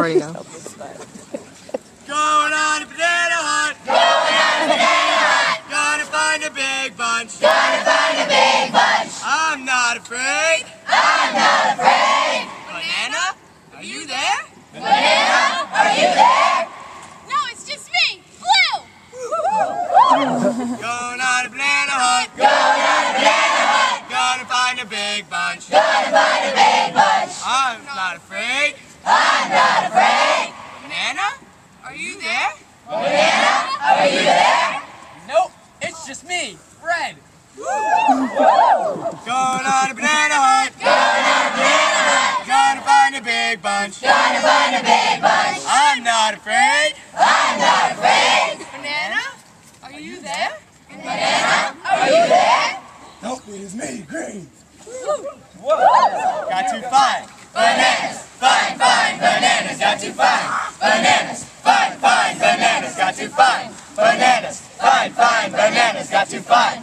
already know. Going on a banana hunt. Going on a banana hunt. Gonna find a big bunch. Gonna find a big bunch. I'm not afraid. I'm not afraid. Banana, are you there? Banana, are you there? No, it's just me, Blue. Going on a banana hunt. Going on a banana hunt. Gonna find a big bunch. Gonna find a big bunch. I'm not afraid. I'm not afraid. Banana, are you there? Banana, are you there? Nope, it's just me, Fred. Going on a banana hunt. Going on a banana hunt. Gonna find a big bunch. Gonna find a big bunch. I'm not afraid. I'm not afraid. Banana, are you there? Banana, are you there? Nope, it is me, Green. Whoa. Got too fine. Bananas, fine, fine, bananas, got too fine. Bananas, fine, fine, bananas, got too fine. Bananas, fine, fine, bananas, got too fine.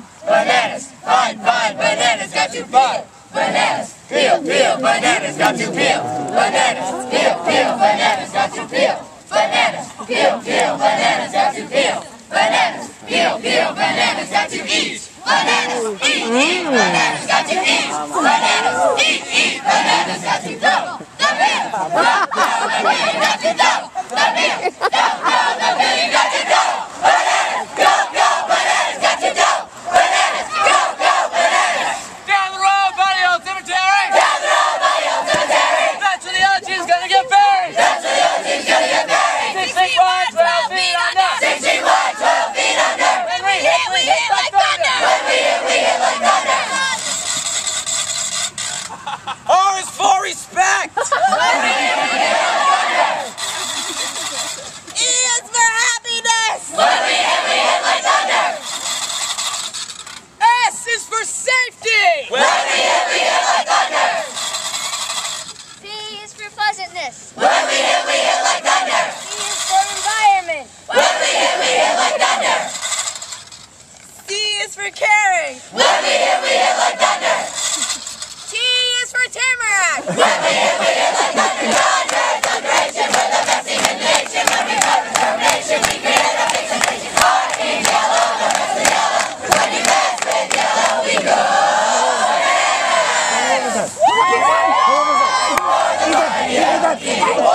Got peel. Bananas, peel, peel, bananas, got to peel. bananas, peel, peel, bananas, got to peel. Bananas, peel, peel, bananas, got to eat. Bananas, eat, eat, bananas, got to eat. Bananas, eat, eat, bananas, got to go. The bill, go, go, the bill, got to go. The bill, go, go, the bill, got to go. R is for respect. E is for happiness. When we hit, we hit like thunder. S is for safety. When we hit, we hit like thunder. P is for pleasantness. When we hit, we hit like thunder. E is for environment. When we hit, we hit like thunder. C is for caring. Yeah.